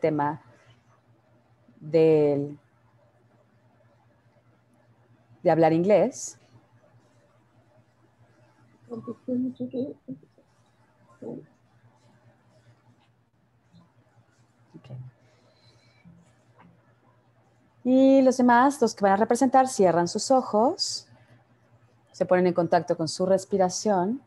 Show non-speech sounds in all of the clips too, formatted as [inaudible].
tema del, de hablar inglés. Y los demás, los que van a representar, cierran sus ojos, se ponen en contacto con su respiración.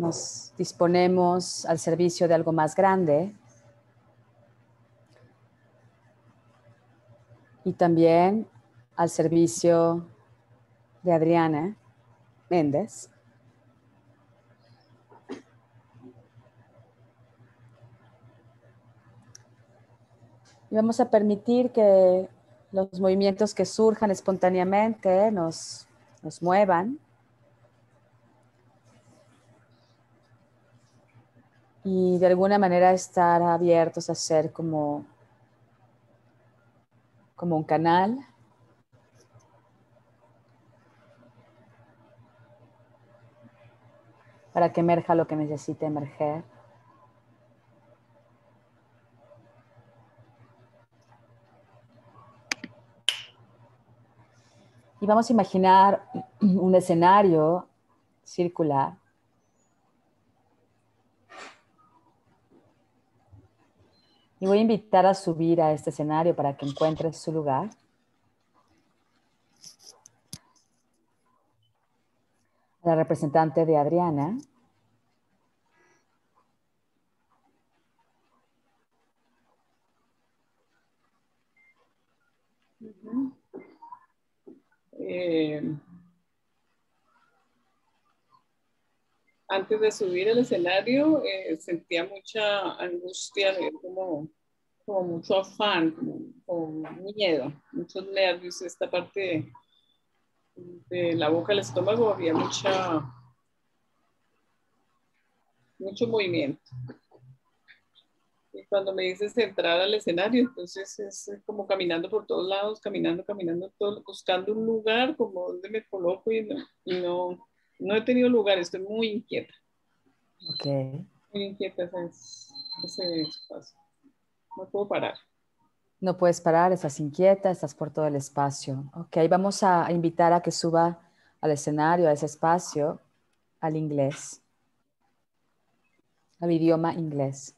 Nos disponemos al servicio de algo más grande. Y también al servicio de Adriana Méndez. Y vamos a permitir que los movimientos que surjan espontáneamente nos, nos muevan. Y de alguna manera estar abiertos a ser como, como un canal. Para que emerja lo que necesite emerger. Y vamos a imaginar un escenario circular. Y voy a invitar a subir a este escenario para que encuentres su lugar. La representante de Adriana. Antes de subir al escenario eh, sentía mucha angustia, como, como mucho afán, como, miedo, muchos nervios, esta parte de, la boca, el estómago, había mucha, mucho movimiento. Y cuando me dices entrar al escenario, entonces es como caminando por todos lados, caminando, caminando, todo, buscando un lugar como donde me coloco y no, no, he tenido lugar, estoy muy inquieta. Ok. Muy inquieta ese, espacio. No puedo parar. No puedes parar, estás inquieta, estás por todo el espacio. Ok, vamos a invitar a que suba al escenario, a ese espacio, al inglés, al idioma inglés.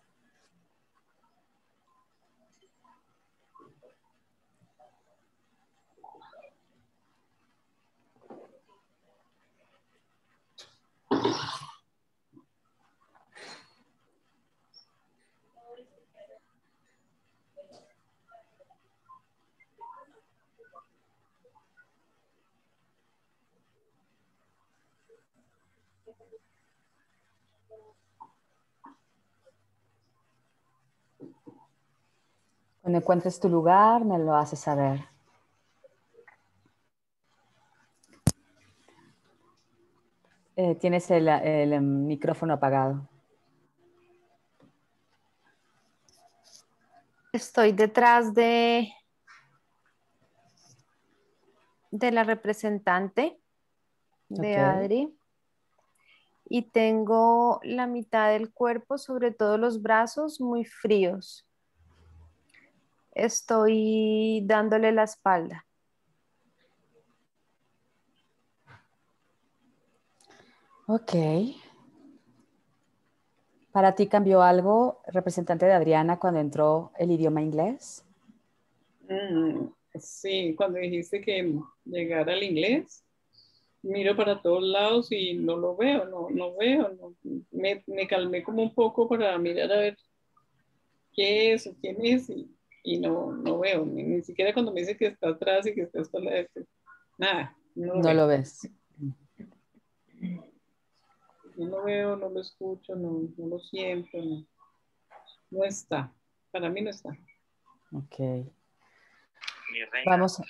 Cuando encuentres tu lugar, me lo haces saber. Eh, tienes el, el micrófono apagado. Estoy detrás de, de la representante de Adri y tengo la mitad del cuerpo, sobre todo los brazos, muy fríos. Estoy dándole la espalda. Ok. ¿Para ti cambió algo, representante de Adriana, cuando entró el idioma inglés? Mm, sí, cuando dijiste que llegara al inglés, miro para todos lados y no lo veo, no, no veo. Me, me, calmé como un poco para mirar a ver qué es o quién es y, no, no veo. Ni, siquiera cuando me dice que está atrás y que está hasta la nada. No, no lo ves no lo veo, no lo escucho, no, lo siento, no, está. Para mí no está. Ok. Vamos,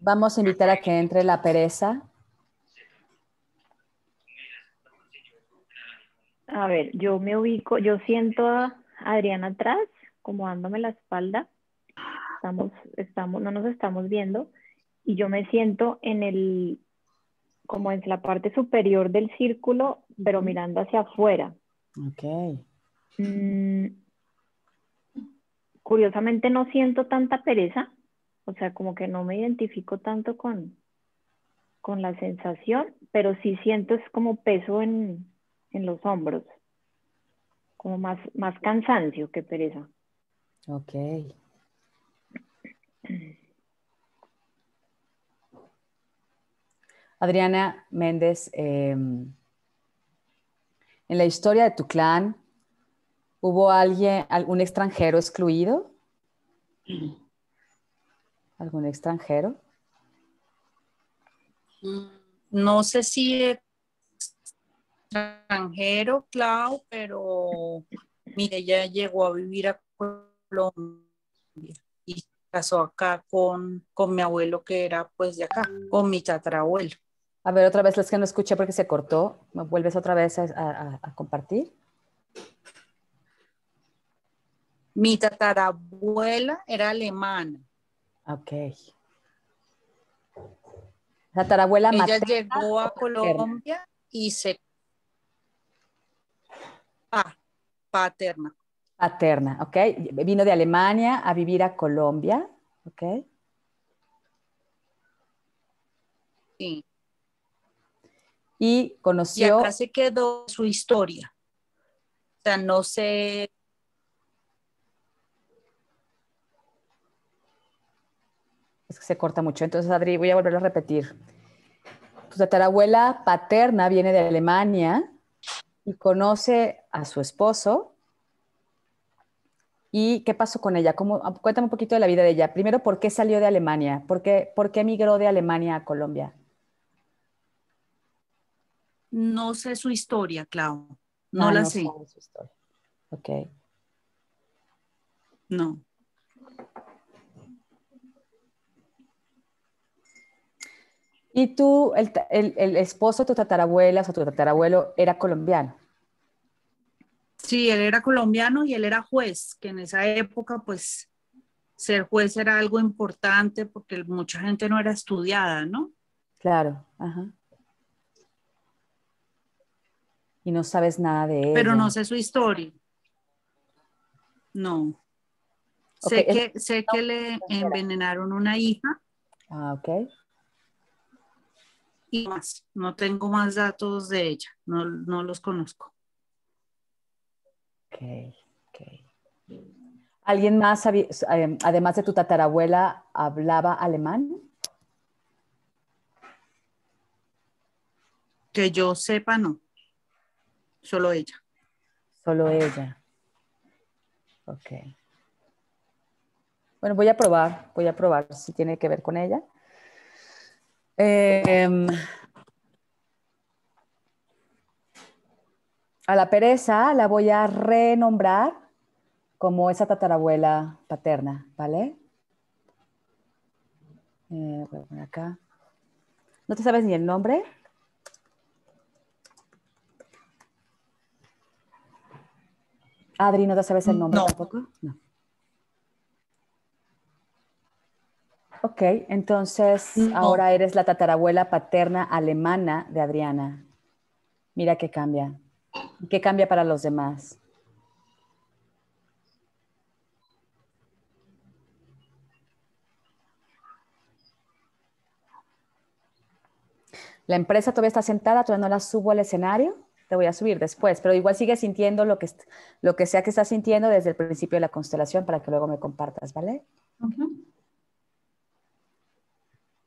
vamos a invitar a que entre la pereza. A ver, yo me ubico, yo siento a Adriana atrás, como dándome la espalda. Estamos, estamos, no nos estamos viendo. Y yo me siento en el como en la parte superior del círculo, pero mirando hacia afuera. Ok. Mm, curiosamente no siento tanta pereza, o sea, como que no me identifico tanto con, con la sensación, pero sí siento es como peso en, en los hombros, como más, más cansancio que pereza. Ok. Adriana Méndez, em, en la historia de tu clan, ¿hubo alguien, algún extranjero excluido? ¿Algún extranjero? No sé si extranjero, Clau, pero mire, ella llegó a vivir a Colombia casó acá con, con mi abuelo que era pues de acá, con mi tatarabuelo. A ver, otra vez, es que no escuché porque se cortó. ¿Me vuelves otra vez a, compartir? Mi tatarabuela era alemana. Ok. Tatarabuela Ella llegó a Colombia y se... Ah, paterna. Paterna, ok. Vino de Alemania a vivir a Colombia, ok. Sí y conoció... Y acá se quedó su historia. O sea, no sé... Es que se corta mucho. Entonces, Adri, voy a volverlo a repetir. Tu tatarabuela paterna viene de Alemania y conoce a su esposo. ¿Y qué pasó con ella? ¿Cómo, cuéntame un poquito de la vida de ella. Primero, ¿por qué salió de Alemania? ¿Por qué, por qué emigró de Alemania a Colombia? No sé su historia, Clau. No ah, la sé. Su historia. Ok. No. ¿Y tú, el, el, esposo de tu tatarabuela o tu tatarabuelo era colombiano? Sí, él era colombiano y él era juez, que en esa época, pues, ser juez era algo importante porque mucha gente no era estudiada, ¿no? Claro, ajá y no sabes nada de él. Pero no sé su historia. No. sé que, sé que le envenenaron una hija. Ah, ok. Y más, no tengo más datos de ella, no, los conozco. Ok, ok. ¿Alguien más, eh, además de tu tatarabuela, hablaba alemán? Que yo sepa, no. Solo ella. Solo ella. Ok. Bueno, voy a probar, voy a probar si tiene que ver con ella. Em, a la pereza la voy a renombrar como esa tatarabuela paterna, ¿vale? Eh, voy a poner acá. ¿No te sabes ni el nombre? Adri, ¿no te sabes el nombre tampoco? No. Ok, entonces ahora eres la tatarabuela paterna alemana de Adriana. Mira qué cambia. ¿Qué cambia para los demás? La empresa todavía está sentada, todavía no la subo al escenario te voy a subir después, pero igual sigue sintiendo lo que, lo que sea que estás sintiendo desde el principio de la constelación para que luego me compartas, ¿vale?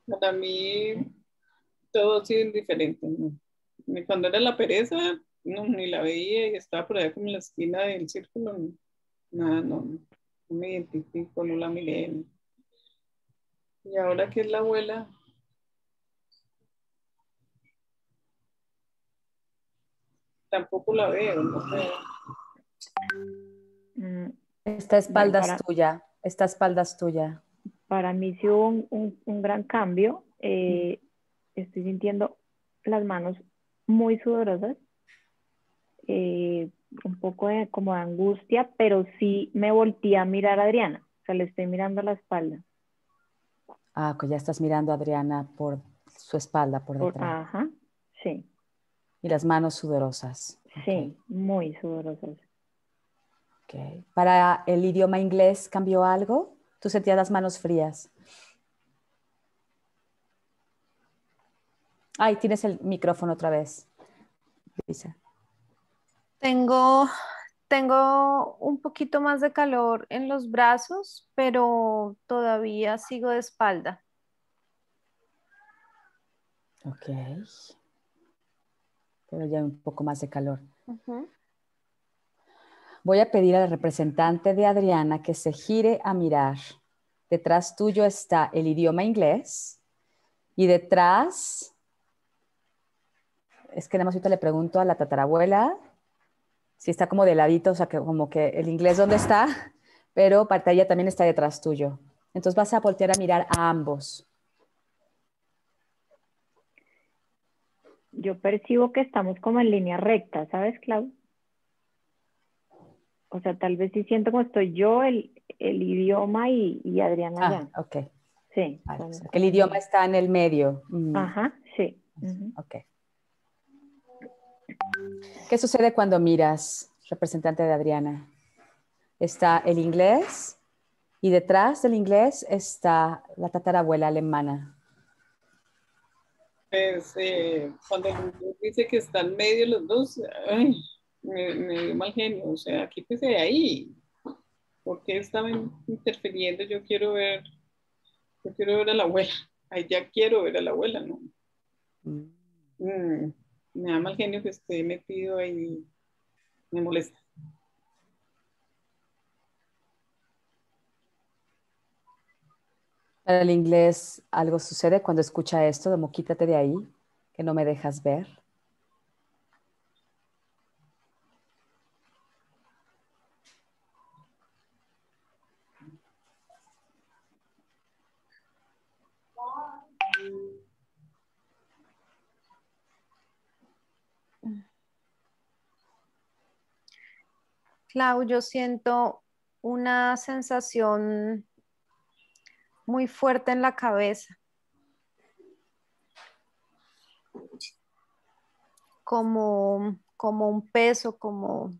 Para mí todo ha sido indiferente. Cuando era la pereza, no, ni la veía y estaba por allá como en la esquina del círculo. Nada, no, no me identifico, no la miré. Y ahora que es la abuela, tampoco la veo, no sé. Mm, esta espalda es tuya, esta espalda es tuya. Para mí sí hubo un, gran cambio. Eh, estoy sintiendo las manos muy sudorosas, eh, un poco de, como de angustia, pero sí me volteé a mirar a Adriana, o sea, le estoy mirando la espalda. Ah, que ya estás mirando a Adriana por su espalda, por detrás. ajá. Sí. Y las manos sudorosas. Sí, muy sudorosas. Okay. ¿Para el idioma inglés cambió algo? ¿Tú sentías las manos frías? Ay, tienes el micrófono otra vez. Lisa. Tengo, tengo un poquito más de calor en los brazos, pero todavía sigo de espalda. Ok. Pero ya un poco más de calor. Voy a pedir a la representante de Adriana que se gire a mirar. Detrás tuyo está el idioma inglés y detrás, es que nada más ahorita le pregunto a la tatarabuela si está como de ladito, o sea, que como que el inglés dónde está, [laughs] pero ella también está detrás tuyo. Entonces vas a voltear a mirar a ambos. Yo percibo que estamos como en línea recta, ¿sabes, Clau? O sea, tal vez sí siento como estoy yo, el, idioma y, Adriana. Ah, ok. Sí. el idioma está en el medio. Ajá, sí. Ok. ¿Qué sucede cuando miras, representante de Adriana? Está el inglés y detrás del inglés está la tatarabuela alemana. Pues, eh, cuando dice que están medio los dos, me, dio mal genio. O sea, quítese de ahí. ¿Por qué estaban interfiriendo? Yo quiero ver, yo quiero ver a la abuela. Ahí ya quiero ver a la abuela, ¿no? Mm. Mm me da mal genio que esté metido ahí, me molesta. Para el inglés, algo sucede cuando escucha esto, de quítate de ahí, que no me dejas ver. Clau, yo siento una sensación muy fuerte en la cabeza. Como, como un peso, como...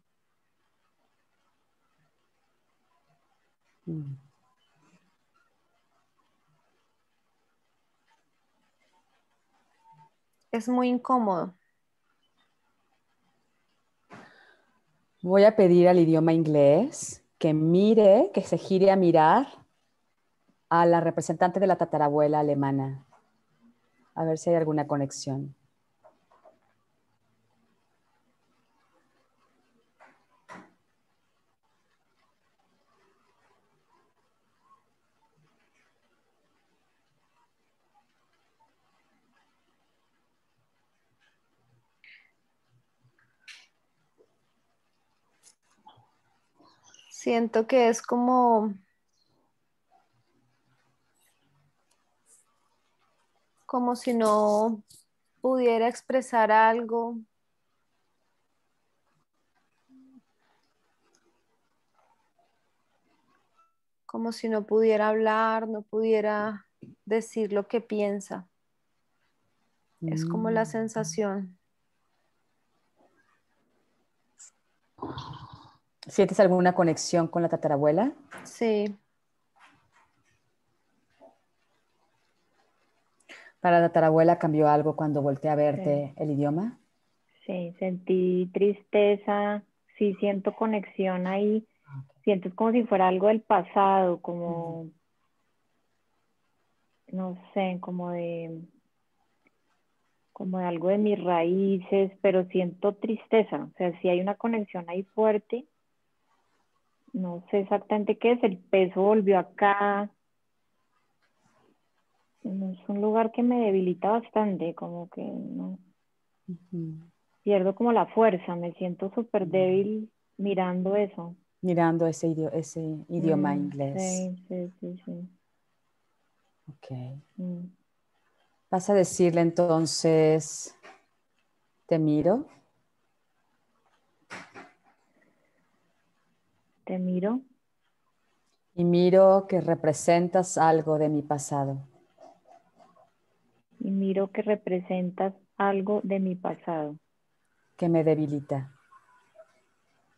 Es muy incómodo. Voy a pedir al idioma inglés que mire, que se gire a mirar a la representante de la tatarabuela alemana. A ver si hay alguna conexión. Siento que es como como si no pudiera expresar algo. Como si no pudiera hablar, no pudiera decir lo que piensa. Es como la mm. sensación. ¿Sientes alguna conexión con la tatarabuela? Sí. ¿Para la tatarabuela cambió algo cuando volteé a verte el idioma? Sí, sentí tristeza, sí siento conexión ahí, siento como si fuera algo del pasado, como, no sé, como de, como de algo de mis raíces, pero siento tristeza, o sea, si hay una conexión ahí fuerte, no sé exactamente qué es, el peso volvió acá. Es un lugar que me debilita bastante, como que no. Pierdo como la fuerza, me siento súper débil mirando eso. Mirando ese, ese idioma mm, inglés. Sí, sí, sí, sí. Ok. Mm. Vas a decirle entonces, te miro. Te miro. Y miro que representas algo de mi pasado. Y miro que representas algo de mi pasado que me debilita,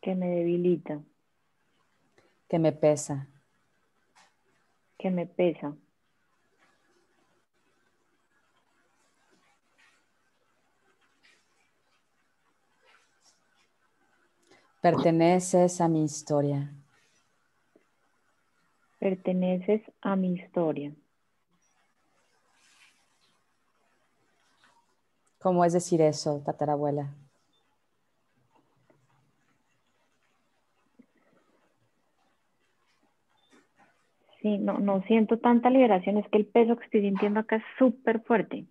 que me debilita, que me pesa, que me pesa. Perteneces a mi historia. Perteneces a mi historia. ¿Cómo es decir eso, tatarabuela? Sí, no, no siento tanta liberación, es que el peso que estoy sintiendo acá es súper fuerte.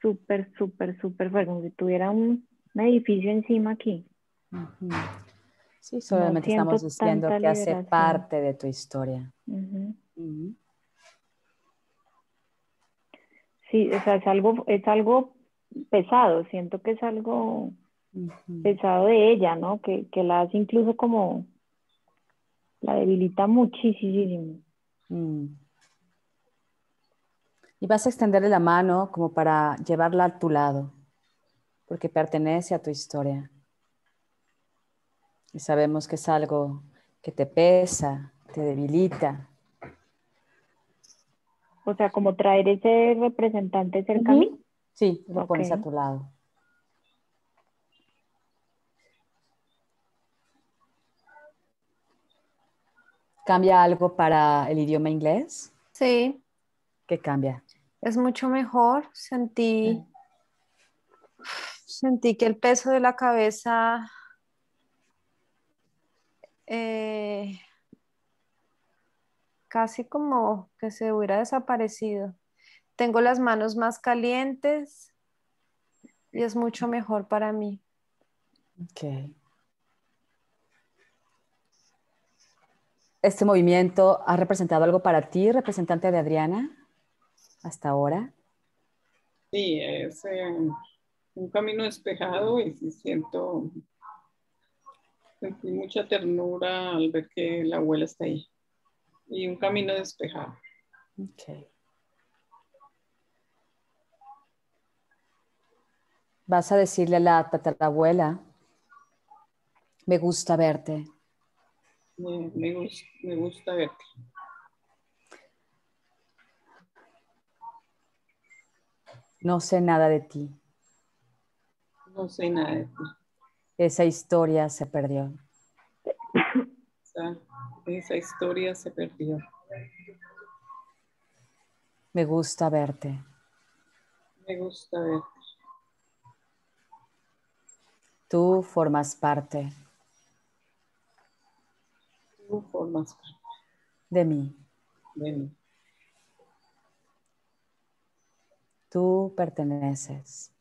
Súper, súper, súper fuerte, como si tuviera un, edificio encima aquí. Sí, solamente estamos diciendo que hace parte de tu historia. Sí, o sea, es algo, es algo pesado, siento que es algo pesado de ella, ¿no? Que, que la hace incluso como la debilita muchísimo. Mm. Y vas a extenderle la mano como para llevarla a tu lado, porque pertenece a tu historia. Y sabemos que es algo que te pesa, te debilita. O sea, como traer ese representante cerca a mí. Sí, lo pones a tu lado. ¿Cambia algo para el idioma inglés? Sí. ¿Qué cambia? Es mucho mejor. Sentí, sentí que el peso de la cabeza eh, casi como que se hubiera desaparecido. Tengo las manos más calientes y es mucho mejor para mí. Okay. ¿Este movimiento ha representado algo para ti, representante de Adriana, hasta ahora? Sí, es eh, un camino despejado y siento sentí mucha ternura al ver que la abuela está ahí. Y un camino despejado. Okay. Vas a decirle a la tatarabuela, me gusta verte me, gusta, me gusta verte. No sé nada de ti. No sé nada de ti. Esa historia se perdió. Esa, esa historia se perdió. Me gusta verte. Me gusta verte. Tú formas parte formas de mí. De mí. Tú perteneces.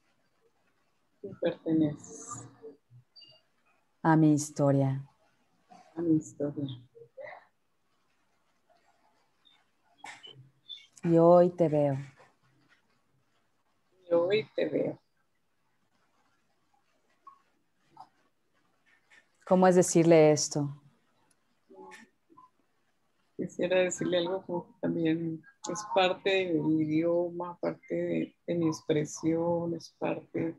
Tú perteneces. A mi historia. A mi historia. Y hoy te veo. Y hoy te veo. ¿Cómo es decirle esto? quisiera decirle algo como que también es parte de mi idioma, parte de, mi expresión, es parte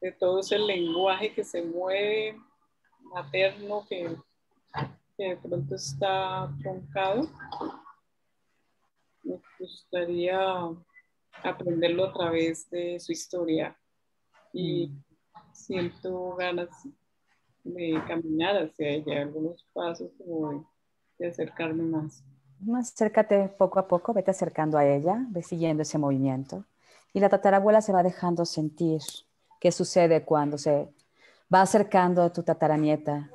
de todo ese lenguaje que se mueve materno que, de pronto está truncado. Me gustaría aprenderlo a través de su historia y siento ganas de caminar hacia ella, algunos pasos de acercarme más. Acércate poco a poco, vete acercando a ella, ve siguiendo ese movimiento. Y la tatarabuela se va dejando sentir qué sucede cuando se va acercando a tu tataranieta.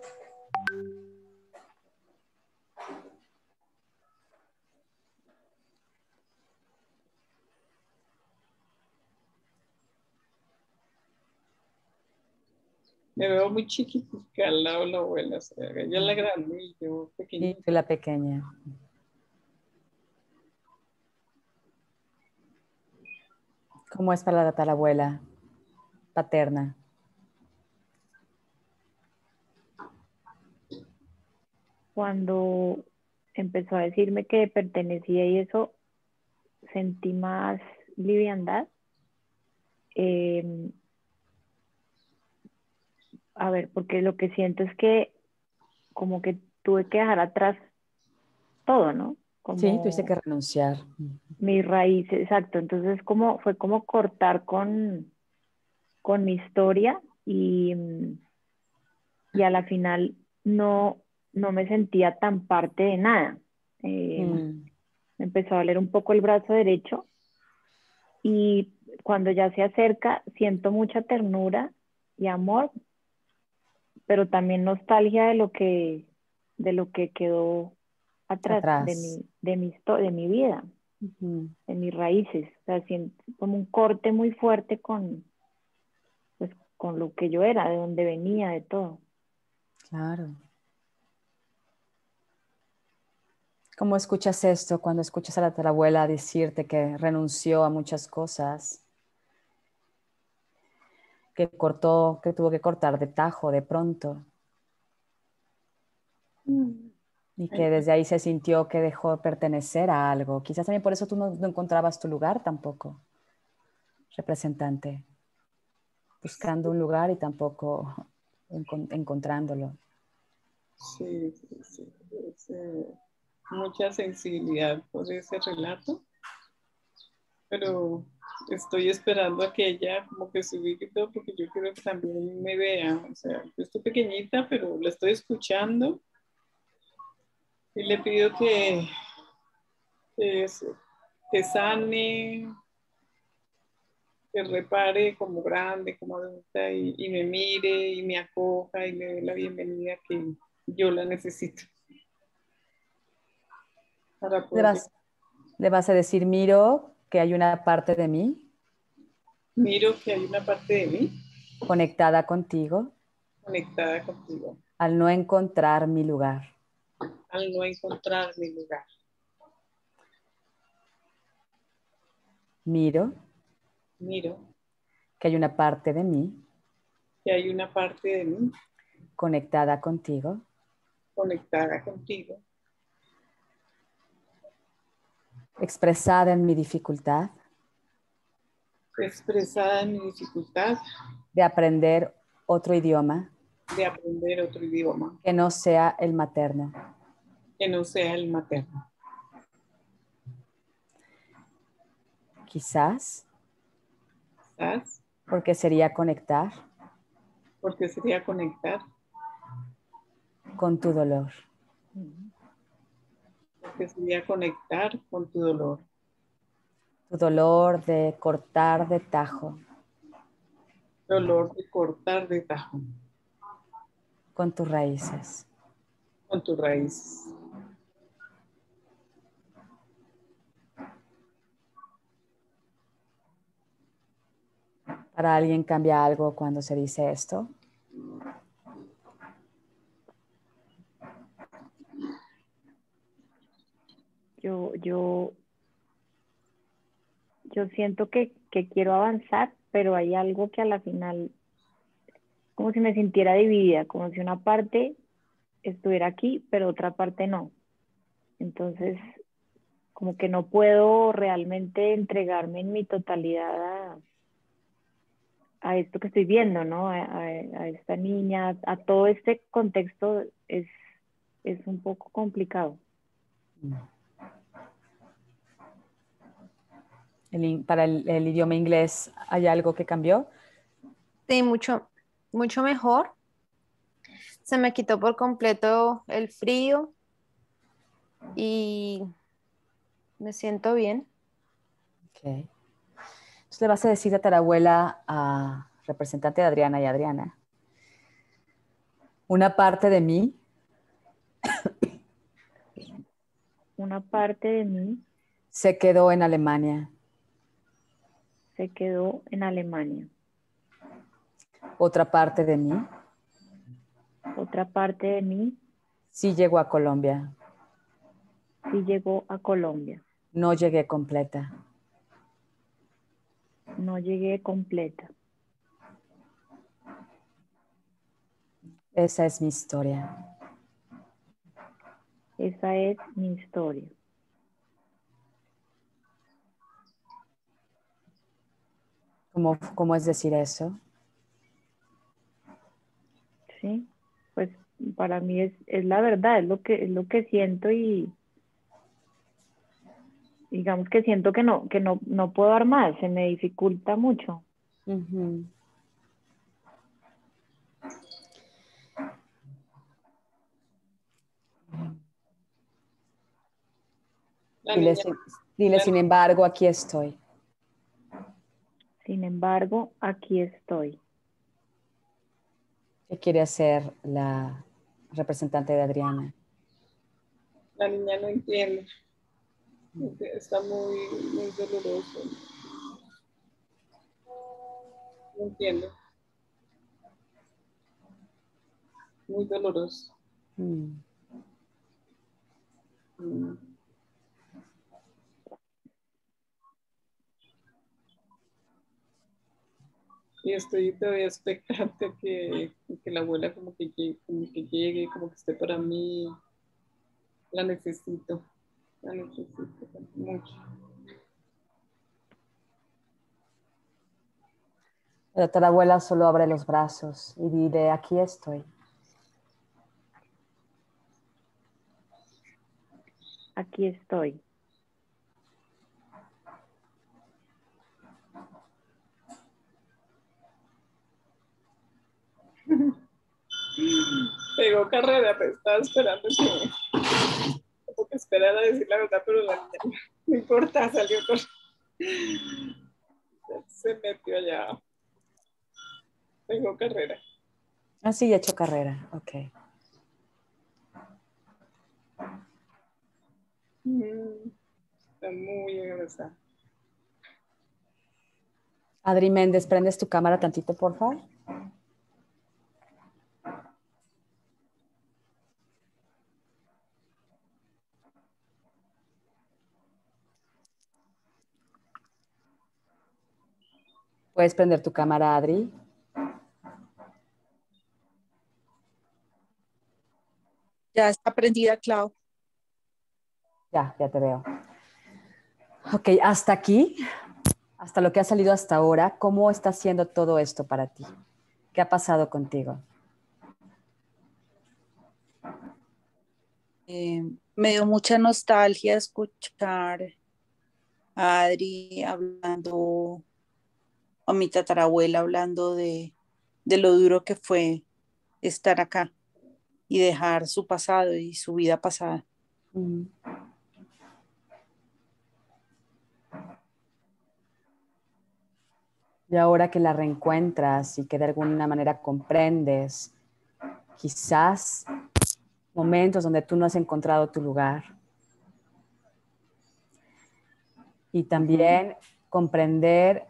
Me veo muy chiquitica al lado la abuela, o sea, ella es la grande y yo pequeñita. Y la pequeña. ¿Cómo es para la abuela paterna? Cuando empezó a decirme que pertenecía y eso, sentí más liviandad em, a ver, porque lo que siento es que como que tuve que dejar atrás todo, ¿no? sí, tuviste que renunciar. Mis raíces, exacto. Entonces como, fue como cortar con, con mi historia y, y a la final no, no me sentía tan parte de nada. Eh, mm. Me empezó a doler un poco el brazo derecho y cuando ya se acerca siento mucha ternura y amor, pero también nostalgia de lo que, de lo que quedó atrás, De, mi, de, mi, de mi vida, de mis raíces. O sea, siento como un corte muy fuerte con, con lo que yo era, de donde venía, de todo. Claro. ¿Cómo escuchas esto cuando escuchas a la terabuela decirte que renunció a muchas cosas? Que cortó, que tuvo que cortar de tajo, de pronto. Mm. Y que desde ahí se sintió que dejó de pertenecer a algo. Quizás también por eso tú no, encontrabas tu lugar tampoco, representante. Buscando un lugar y tampoco encontrándolo. Sí, sí, sí mucha sensibilidad por ese relato, pero estoy esperando a que ella como que se ubique todo porque yo quiero que también me vea, o sea, yo estoy pequeñita, pero la estoy escuchando y le pido que, que sane, que repare como grande, como adulta y, y, me mire y me acoja y me dé la bienvenida que yo la necesito le, vas, a decir, miro que hay una parte de mí. Miro que hay una parte de mí. Conectada contigo. Conectada contigo. Al no encontrar mi lugar. Al no encontrar mi lugar. Miro. Miro. Que hay una parte de mí. Que hay una parte de mí. Conectada contigo. Conectada contigo expresada en mi dificultad. Expresada en mi dificultad. De aprender otro idioma. De aprender otro idioma. Que no sea el materno. Que no sea el materno. Quizás. Porque sería conectar. Porque sería conectar. Con tu dolor que sería conectar con tu dolor. Tu dolor de cortar de tajo. Dolor de cortar de tajo. Con tus raíces. Con tus raíces. ¿Para alguien cambia algo cuando se dice esto? Yo, yo, yo siento que, quiero avanzar, pero hay algo que a la final, como si me sintiera dividida, como si una parte estuviera aquí, pero otra parte no. Entonces, como que no puedo realmente entregarme en mi totalidad a, esto que estoy viendo, ¿no? A, esta niña, a todo este contexto es, es un poco complicado. Para el, idioma inglés, ¿hay algo que cambió? Sí, mucho, mucho mejor. Se me quitó por completo el frío y me siento bien. Ok. Le vas a decir a abuela, a representante de Adriana y Adriana, una parte de mí. Una parte de mí. Se quedó en Alemania se quedó en Alemania. Otra parte de mí. Otra parte de mí. Sí llegó a Colombia. Sí llegó a Colombia. No llegué completa. No llegué completa. Esa es mi historia. Esa es mi historia. como ¿Cómo, cómo es decir eso? Sí, pues para mí es, es la verdad, es lo que es lo que siento y digamos que siento que no, que no, no puedo dar más, se me dificulta mucho. Dile, sin, dile, sin embargo, aquí estoy. Sin embargo, aquí estoy. ¿Qué quiere hacer la representante de Adriana? la niña no entiende. Está muy, muy doloroso. No entiendo. Muy doloroso. Mm. Mm. Y estoy todavía expectante que, que la abuela como que, llegue, como que llegue, como que esté para mí. La necesito, la necesito mucho. La tatarabuela solo abre los brazos y dile, aquí estoy. Aquí estoy. [laughs] Pegó carrera, pero estaba esperando que, como que esperar a decir la verdad, pero la niña [laughs] no importa, salió con... Se metió allá. Pegó carrera. Ah, sí, ya he hecho carrera. Ok. Mm, Está muy agradecida. Adri Méndez, prendes tu cámara tantito, por favor. Puedes prender tu cámara, Adri. Ya está prendida, Clau. Ya, ya te veo. Ok, hasta aquí, hasta lo que ha salido hasta ahora, ¿cómo está siendo todo esto para ti? ¿Qué ha pasado contigo? Eh, me dio mucha nostalgia escuchar a Adri hablando, a mi tatarabuela hablando de, de lo duro que fue estar acá y dejar su pasado y su vida pasada. Y ahora que la reencuentras y que de alguna manera comprendes, quizás momentos donde tú no has encontrado tu lugar. Y también comprender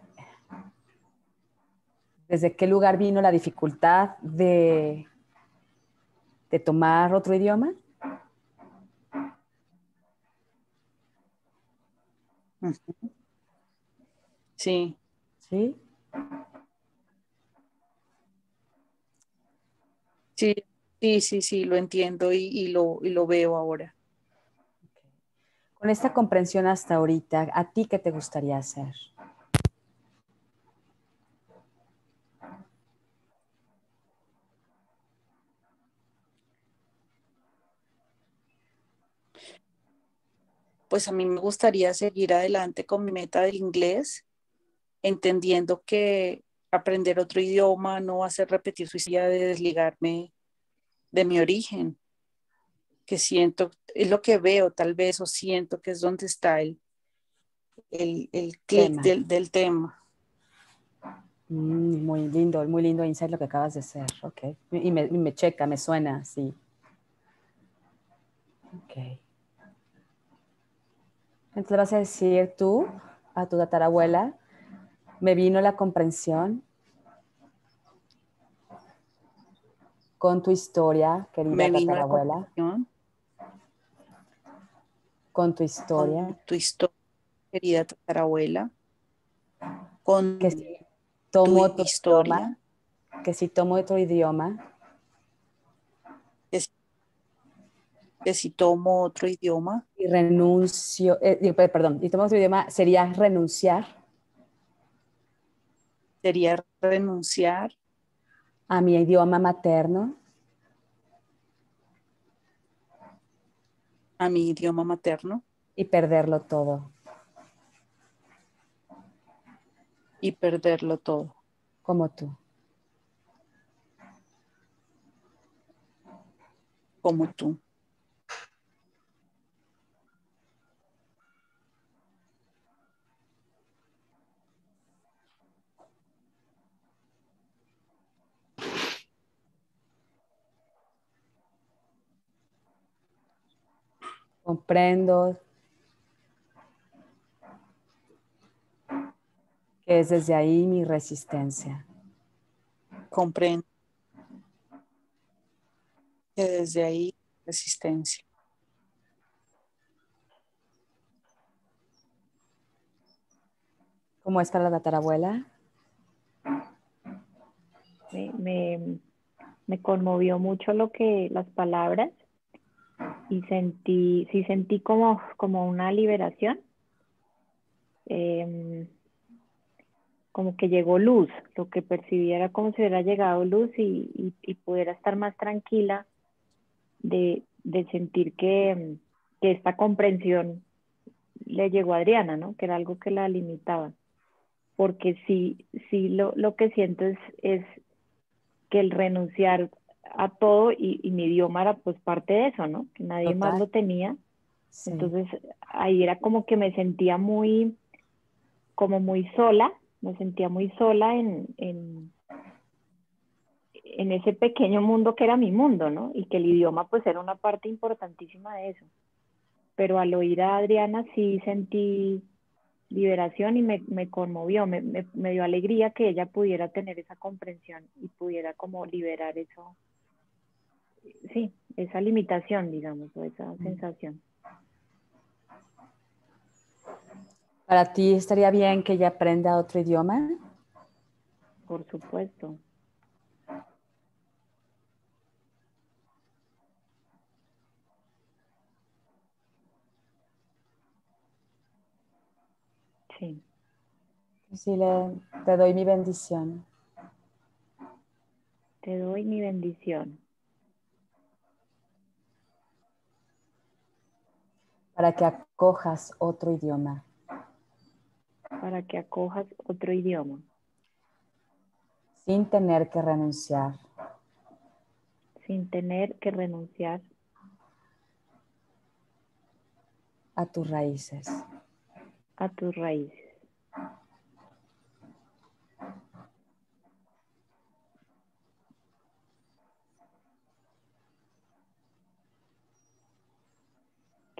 desde qué lugar vino la dificultad de, de tomar otro idioma. Sí, ¿Sí? sí, sí, sí, sí, lo entiendo y, y lo, y lo veo ahora. Con esta comprensión hasta ahorita, ¿a ti qué te gustaría hacer? Pues a mí me gustaría seguir adelante con mi meta del inglés, entendiendo que aprender otro idioma no va a ser repetir su historia de desligarme de mi origen, que siento, es lo que veo tal vez o siento que es donde está el, el, el clic Tema. del, del tema. Mm, muy lindo, muy lindo insight lo que acabas de hacer. Ok. Y me, y me checa, me suena, sí. Ok. Entonces vas a decir tú a tu tatarabuela, me vino la comprensión con tu historia, querida Me vino la tatarabuela, con tu con historia, tu historia, querida tatarabuela, con que si tomo tu historia, idioma, que si tomo otro idioma, que si tomo otro idioma, y renuncio, eh, perdón, y tomo otro idioma, sería renunciar Sería renunciar. A mi idioma materno, a mi idioma materno y perderlo todo, y perderlo todo, como tú. como tú. Comprendo que es desde ahí mi resistencia. Comprendo que desde ahí resistencia. ¿Cómo es para la tatarabuela? Me, me, me conmovió mucho lo que las palabras y sentí, sí sentí como, como una liberación. Em, como que llegó luz, lo que percibiera como si hubiera llegado luz y, y, pudiera estar más tranquila de, de sentir que, que, esta comprensión le llegó a Adriana, ¿no? Que era algo que la limitaba. Porque sí, sí lo, lo que siento es, es que el renunciar a todo y, mi idioma era pues parte de eso, ¿no? Que nadie más lo tenía. Entonces ahí era como que me sentía muy, como muy sola, me sentía muy sola en, en, en ese pequeño mundo que era mi mundo, ¿no? Y que el idioma pues era una parte importantísima de eso. Pero al oír a Adriana sí sentí liberación y me, me conmovió, me, me, me, dio alegría que ella pudiera tener esa comprensión y pudiera como liberar eso, sí, esa limitación, digamos, o esa mm. sensación. ¿Para ti estaría bien que ella aprenda otro idioma? Por supuesto. Sí. Sí, le, te doy mi bendición. Te doy mi bendición. Para que acojas otro idioma. Para que acojas otro idioma. Sin tener que renunciar. Sin tener que renunciar. A tus raíces. A tus raíces.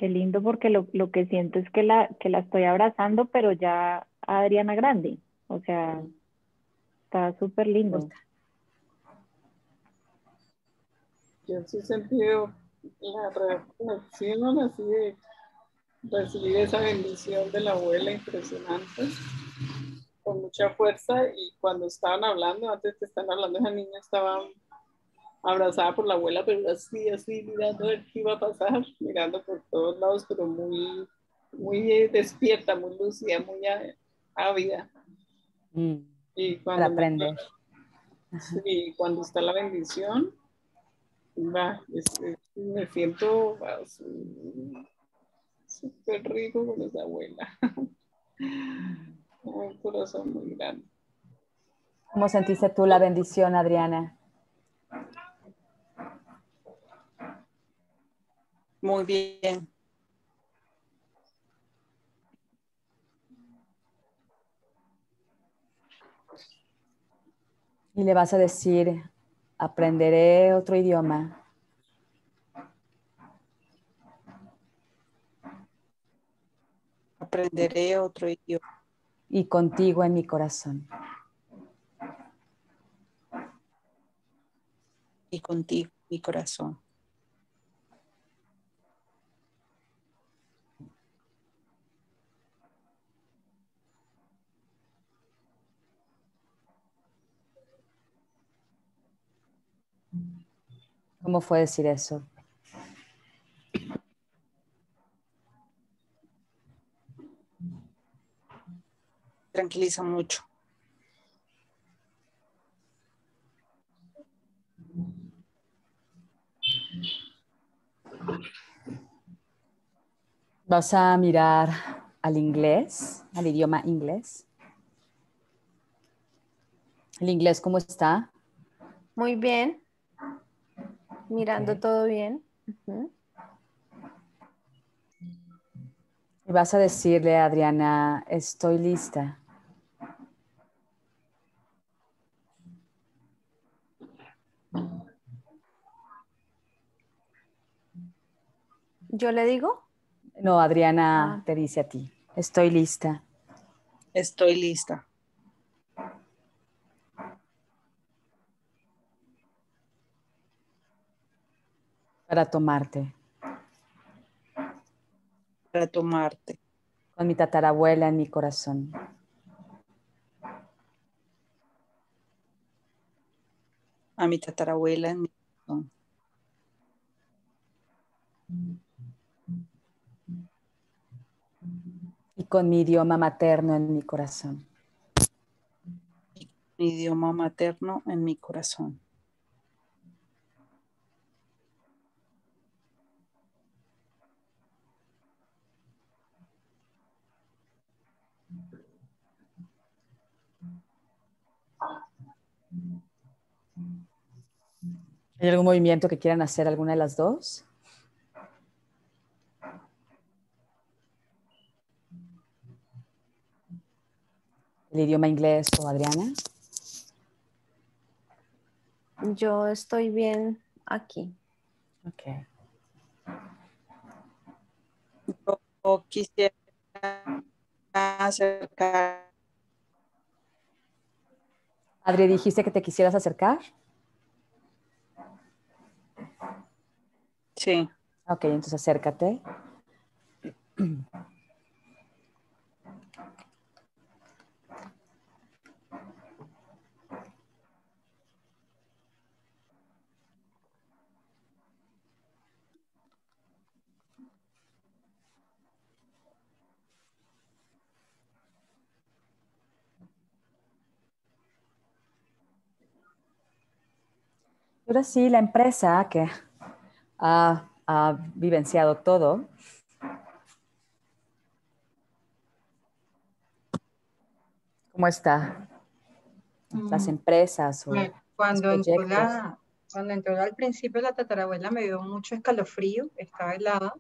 Qué lindo porque lo, que siento es que la, que la estoy abrazando, pero ya a Adriana Grande. O sea, está súper lindo. Yo sí he sentido la reacción así de recibir esa bendición de la abuela impresionante, con mucha fuerza. Y cuando estaban hablando, antes de estar hablando, esa niña estaba abrazada por la abuela, pero así, así, mirando a ver qué iba a pasar, mirando por todos lados, pero muy, muy despierta, muy lúcida, muy ávida. Mm, y cuando para aprender. sí, cuando está la bendición, va, me siento súper rico con esa abuela. [laughs] Un corazón muy grande. ¿Cómo sentiste tú la bendición, Adriana? Muy bien. Y le vas a decir, aprenderé otro idioma. Aprenderé otro idioma. Y contigo en mi corazón. Y contigo en mi corazón. ¿Cómo fue decir eso? Tranquiliza mucho. Vas a mirar al inglés, al idioma inglés. ¿El inglés cómo está? Muy bien. Mirando todo bien. Y vas a decirle a Adriana, estoy lista. ¿Yo le digo? No, Adriana Ah. te dice a ti, estoy lista. Estoy lista. Para tomarte Para tomarte. con mi tatarabuela en mi corazón. A mi tatarabuela en mi corazón. y con mi idioma materno en mi corazón. Mi idioma materno en mi corazón. ¿Hay algún movimiento que quieran hacer alguna de las dos? ¿El idioma inglés o Adriana? Yo estoy bien aquí. Ok. Yo quisiera acercar. Adri, dijiste que te quisieras acercar. Sí. Ok, entonces acércate. Ahora sí, la empresa que ha, ha vivenciado todo. ¿Cómo está? Las Mm, empresas o Cuando entró, la, cuando entró al principio la tatarabuela me dio mucho escalofrío, estaba helada,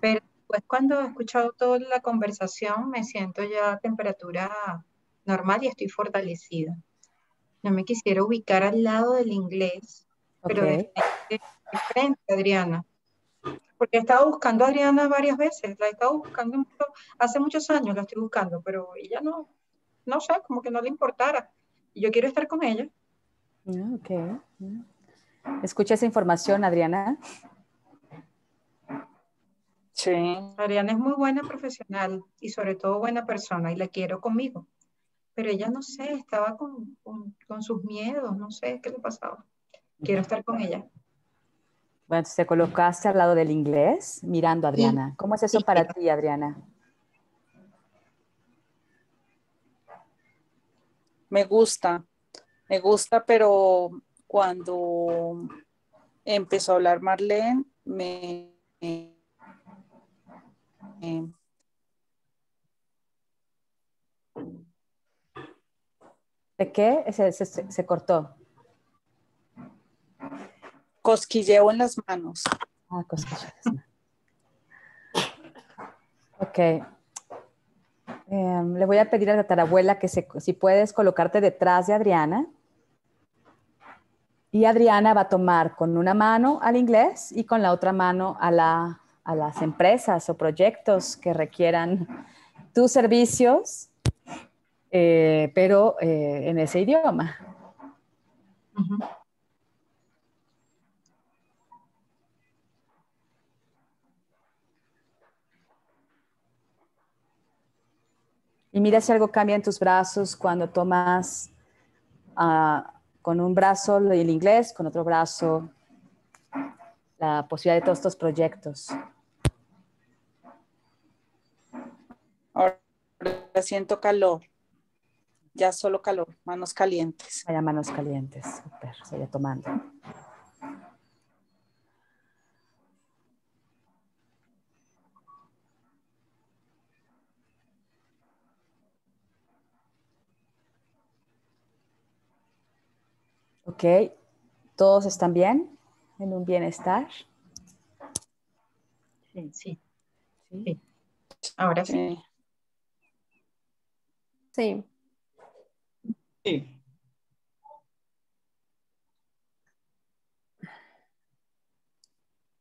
pero después cuando he escuchado toda la conversación me siento ya a temperatura normal y estoy fortalecida. No me quisiera ubicar al lado del inglés, pero de Ok. Frente, a Adriana, porque he estado buscando a Adriana varias veces, la he estado buscando mucho- hace muchos años la estoy buscando, pero ella no, no sé, como que no le importara. Y yo quiero estar con ella. Ah, ok. Escucha esa información, Adriana. Sí. Ariana es muy buena profesional y sobre todo buena persona y la quiero conmigo. Pero ella no sé, estaba con, con- con sus miedos, no sé qué le pasaba. Quiero estar con ella. Bueno, te colocaste al lado del inglés mirando a Adriana. ¿Cómo es eso para ti, Adriana? Me gusta, me gusta, pero cuando empezó a hablar Marlene, me, me- me- ¿De qué? Se- se- se cortó. Cosquilleo en las manos. Ah, cosquillas. [laughs] Ok. Em, le voy a pedir a la tatarabuela que se- si puedes colocarte detrás de Adriana. Y Adriana va a tomar con una mano al inglés y con la otra mano a, la- a las empresas o proyectos que requieran tus servicios, eh, pero eh, en ese idioma. Ujú. Y mira si algo cambia en tus brazos cuando tomas ah, con un brazo el inglés, con otro brazo la posibilidad de todos estos proyectos. Ahora siento calor. Ya solo calor, manos calientes. Vaya manos calientes. Súper, sigue tomando. Ok, ¿todos están bien? ¿En un bienestar? Sí, sí. sí. Ahora sí. Sí. Sí.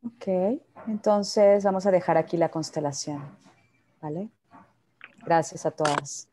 Ok, entonces vamos a dejar aquí la constelación, ¿vale? Gracias a todas.